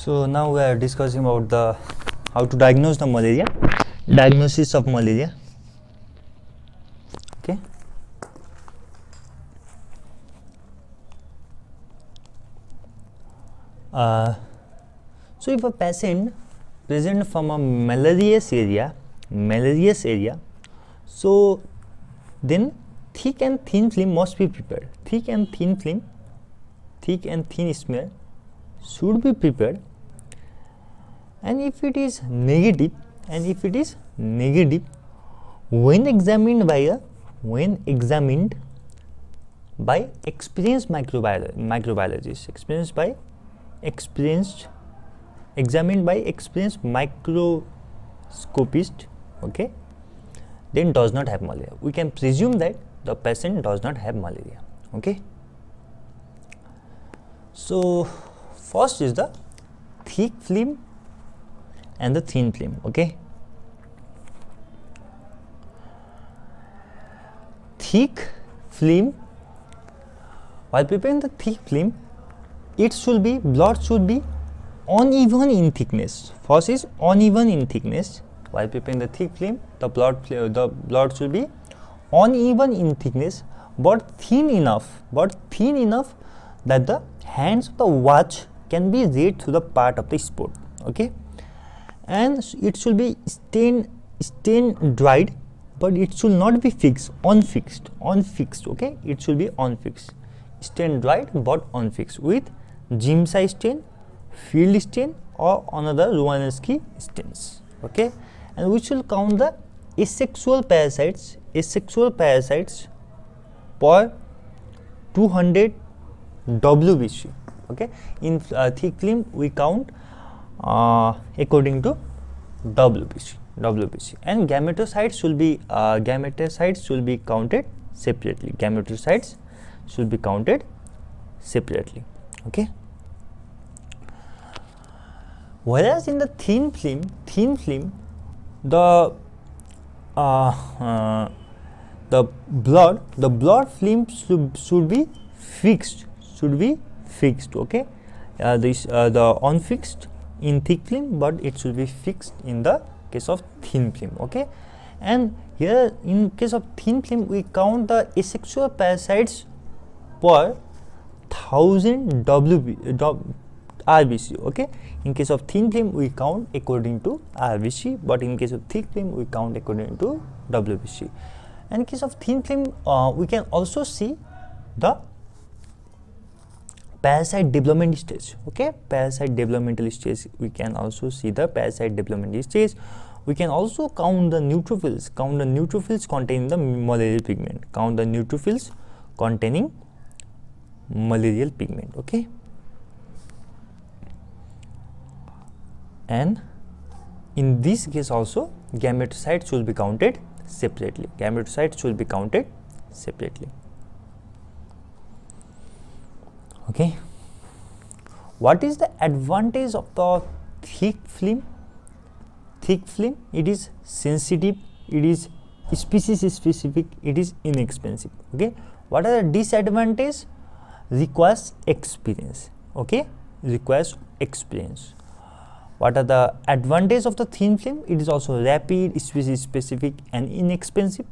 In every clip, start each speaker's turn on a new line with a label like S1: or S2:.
S1: So now we are discussing about the how to diagnose the malaria, diagnosis of malaria. Okay. Uh, so if a patient present from a malarious area, malarious area, so then thick and thin film must be prepared. Thick and thin film, thick and thin smear should be prepared and if it is negative and if it is negative when examined by a when examined by experienced microbiolo- microbiologist experienced by experienced examined by experienced microscopist okay then does not have malaria. We can presume that the patient does not have malaria okay. So first is the thick film and the thin film okay? Thick film while preparing the thick film it should be blood should be uneven in thickness. First is uneven in thickness. While preparing the thick film the blood uh, the blood should be uneven in thickness but thin enough but thin enough that the hands of the watch can be read through the part of the sport okay and it should be stain stain dried but it should not be fixed unfixed unfixed okay? It should be unfixed. Stain dried but unfixed with Giemsa stain field stain or another Romanowski stains okay? And we should count the asexual parasites asexual parasites per 200 WBC okay? In uh, thick film we count uh, according to WBC WBC and gametocytes should be uh, gametocytes should be counted separately. Gametocytes should be counted separately. Okay? Whereas in the thin film thin film the uh, uh, the blood the blood film should, should be fixed. Should be fixed. Okay? Uh, this uh, the unfixed in thick film but it should be fixed in the case of thin film okay? And here in case of thin film we count the asexual parasites per thousand WB, W- RBC okay? In case of thin film we count according to RBC but in case of thick film we count according to WBC and in case of thin film uh, we can also see the parasite development stage okay? Parasite developmental stage we can also see the parasite development stage. We can also count the neutrophils count the neutrophils containing the malarial pigment count the neutrophils containing malarial pigment okay? And in this case also gametocytes will be counted separately gametocytes will be counted separately okay. What is the advantage of the thick film? Thick film it is sensitive it is species specific it is inexpensive. Okay. What are the disadvantage? Requires experience. Okay. Requires experience. What are the advantage of the thin film? It is also rapid species specific and inexpensive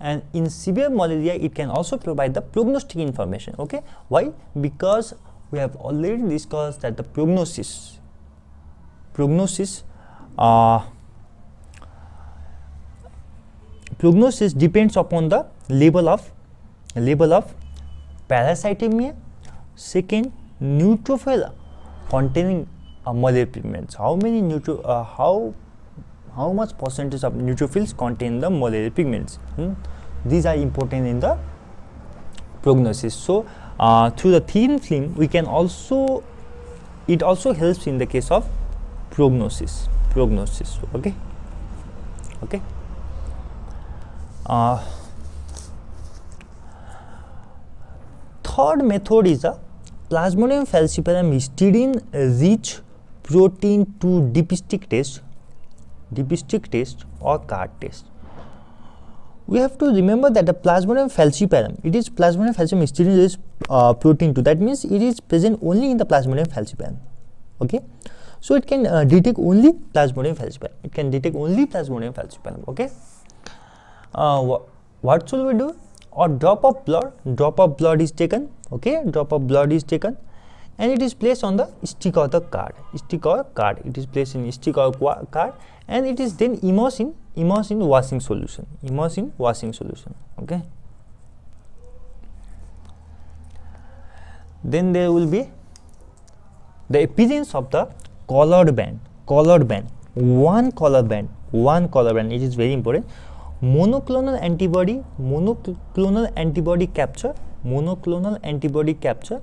S1: and in severe malaria it can also provide the prognostic information okay? Why? Because we have already discussed that the prognosis prognosis uh, prognosis depends upon the level of level of parasitemia second neutrophil containing uh, malaria pigments how many neutro uh, how how much percentage of neutrophils contain the malaria pigments. Hmm? these are important in the prognosis. So uh, through the thin film we can also it also helps in the case of prognosis prognosis okay? Okay? Uh, third method is a plasmodium falciparum histidine rich protein to dipstick test dipstick test or card test we have to remember that the plasmodium falciparum it is plasmodium falciparum rich uh, protein 2 that means it is present only in the plasmodium falciparum. Okay? So it can uh, detect only plasmodium falciparum. It can detect only plasmodium falciparum. Okay? Uh, wh what should we do? A drop of blood drop of blood is taken. Okay? Drop of blood is taken. And it is placed on the stick of the card. Stick or card. It is placed in stick or card and it is then immersed in immersed in washing solution immersed in washing solution okay? Then there will be the appearance of the colored band colored band one color band one color band it is very important. Monoclonal antibody monoclonal antibody capture monoclonal antibody capture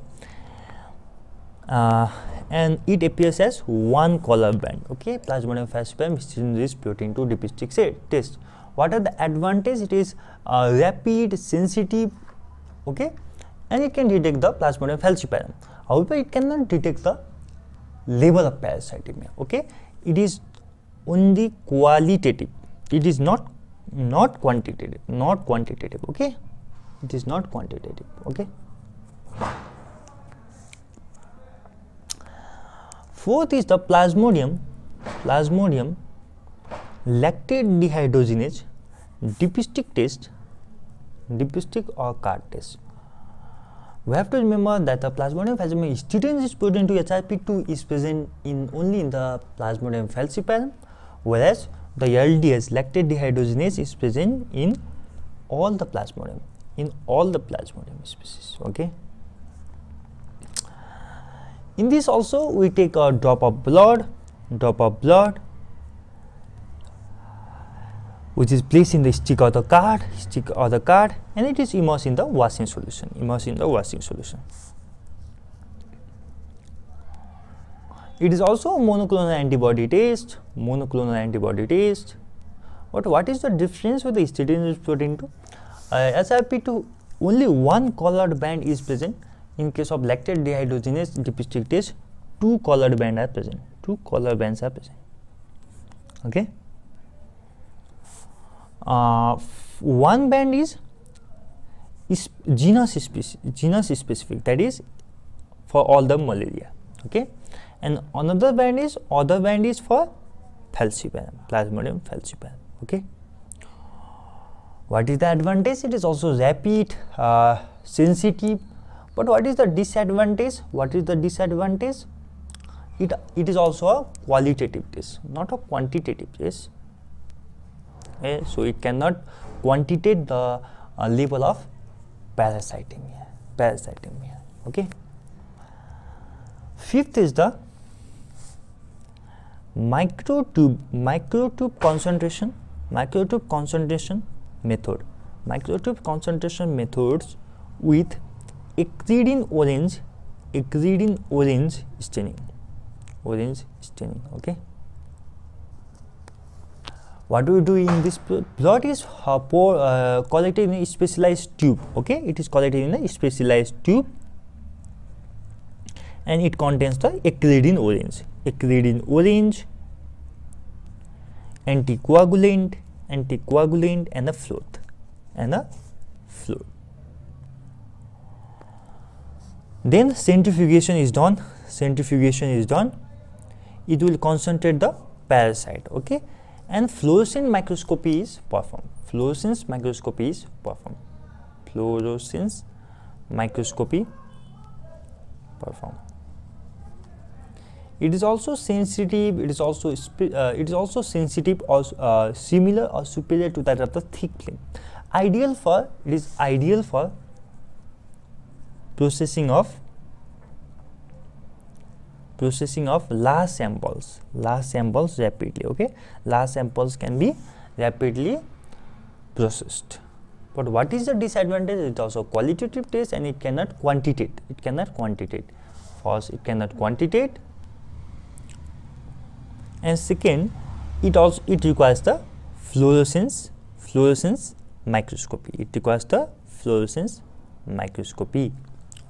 S1: uh, and it appears as one color band. Okay plasmodium falciparum this protein to dipstick test. What are the advantage? It is uh, rapid sensitive okay and it can detect the plasmodium falciparum. However it cannot detect the level of parasitemia okay? It is only qualitative. It is not not quantitative not quantitative okay? It is not quantitative okay fourth is the plasmodium. Plasmodium lactate dehydrogenase dipstick test dipstick or card test. We have to remember that the plasmodium falciparum student is protein to HRP2 is present in only in the plasmodium falciparum whereas the LDS lactate dehydrogenase is present in all the plasmodium in all the plasmodium species okay in this also we take a drop of blood drop of blood which is placed in the stick of the card stick of the card and it is immersed in the washing solution immersed in the washing solution It is also a monoclonal antibody test, monoclonal antibody test. But what is the difference with the histidine protein 2? Uh, HRP2 only one colored band is present. In case of lactate dehydrogenase dipstick test, two colored band are present. Two colored bands are present. Okay. Uh, one band is, is genus specific, genus specific. That is for all the malaria. Okay and another band is other band is for falciparum plasmodium falciparum okay what is the advantage it is also rapid uh, sensitive but what is the disadvantage? What is the disadvantage? It it is also a qualitative test not a quantitative test. Okay so it cannot quantitate the uh, level of parasitemia parasitemia okay? Fifth is the microtube microtube concentration microtube concentration method. Microtube concentration methods with acridine orange acridine orange staining. Orange staining okay? What do we do in this plot is uh, pour, uh, collected in a specialized tube okay? It is collected in a specialized tube and it contains the acridine orange. Acridine orange anticoagulant anticoagulant and a fluid and a fluid then centrifugation is done. Centrifugation is done. It will concentrate the parasite okay? And fluorescent microscopy is performed. Fluorescence microscopy is performed. Fluorescence microscopy performed. It is also sensitive it is also uh, it is also sensitive or uh, similar or superior to that of the thick film. Ideal for it is ideal for processing of processing of large samples large samples rapidly okay? Large samples can be rapidly processed. But what is the disadvantage? It also qualitative test and it cannot quantitate it cannot quantitate. First it cannot quantitate. And second it also it requires the fluorescence fluorescence microscopy. It requires the fluorescence microscopy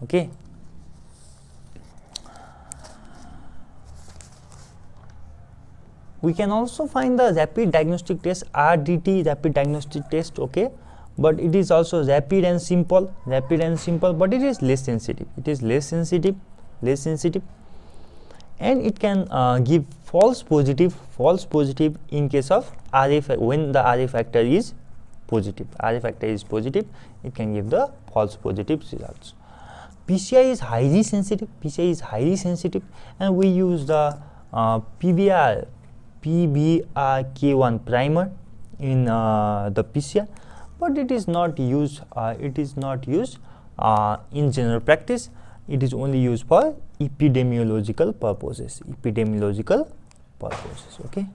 S1: okay? We can also find the rapid diagnostic test RDT rapid diagnostic test okay? But it is also rapid and simple rapid and simple but it is less sensitive. It is less sensitive less sensitive. And it can uh, give false positive false positive in case of RA when the RA factor is positive. RA factor is positive it can give the false positive results PCR is highly sensitive. PCR is highly sensitive. And we use the uh, PBR PBRK1 primer in uh, the PCR but it is not used uh, it is not used uh, in general practice. It is only used for epidemiological purposes epidemiological purposes okay?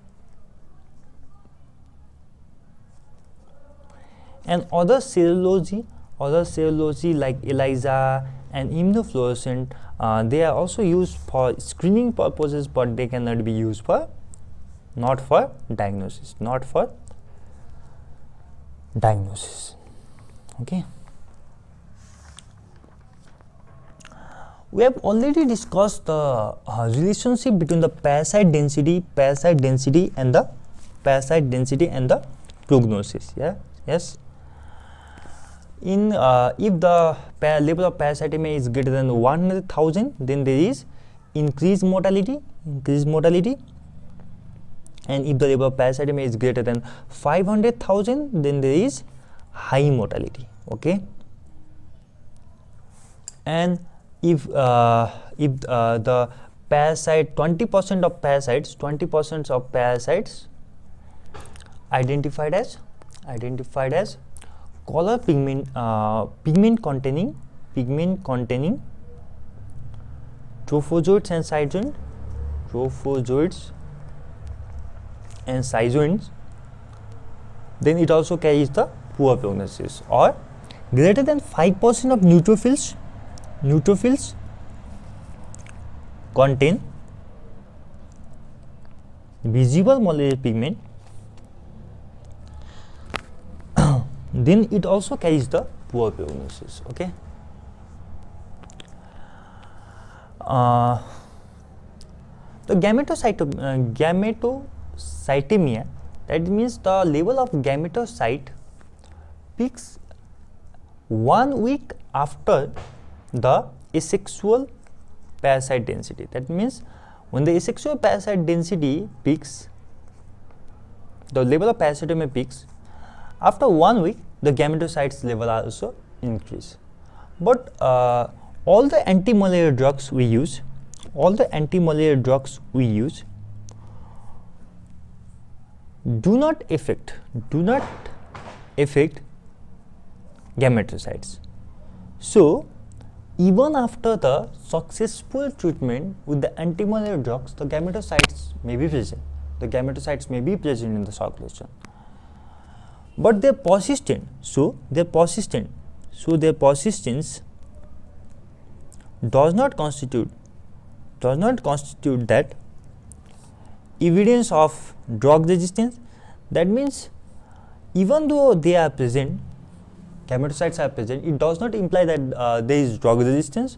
S1: And other serology other serology like ELISA and immunofluorescent uh, they are also used for screening purposes but they cannot be used for not for diagnosis not for diagnosis. Okay. We have already discussed the uh, relationship between the parasite density parasite density and the parasite density and the prognosis. Yeah? Yes in uh, if the level of parasitemia is greater than 100000 then there is increased mortality increased mortality. And if the level of parasitemia is greater than 500000 then there is high mortality okay? And if uh, if uh, the parasite 20% of parasites 20% of parasites identified as identified as color pigment uh, pigment containing pigment containing trophozoites and schizonts trophozoites and schizonts then it also carries the poor prognosis or greater than 5% of neutrophils neutrophils contain visible malarial pigment then it also carries the poor prognosis okay uh, the uh, gametocytemia that means the level of gametocyte peaks one week after the asexual parasite density. That means when the asexual parasite density peaks, the level of parasitemia peaks, after one week the gametocytes level also increase. But uh, all the anti-malaria drugs we use, all the anti-malaria drugs we use do not affect, do not affect gametocytes. So, even after the successful treatment with the anti-malaria drugs, the gametocytes may be present. The gametocytes may be present in the circulation. But they're persistent, so they're persistent. So their persistence does not constitute does not constitute that evidence of drug resistance. That means even though they are present, gametocytes are present, it does not imply that uh, there is drug resistance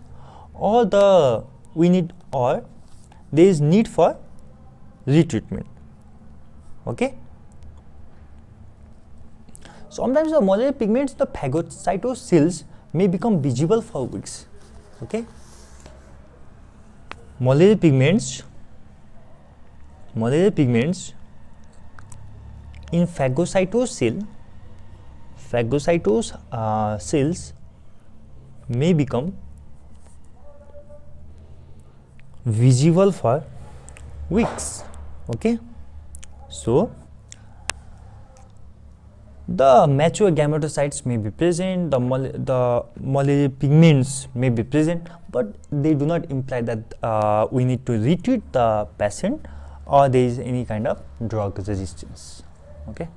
S1: or the we need or there is need for retreatment. Okay. Sometimes the molecular pigments, the phagocytosils may become visible for weeks. Okay. Molecular pigments, molecular pigments in phagocytosil phagocytose uh, cells may become visible for weeks okay so the mature gametocytes may be present the the molecular pigments may be present but they do not imply that uh, we need to retreat the patient or there is any kind of drug resistance. Okay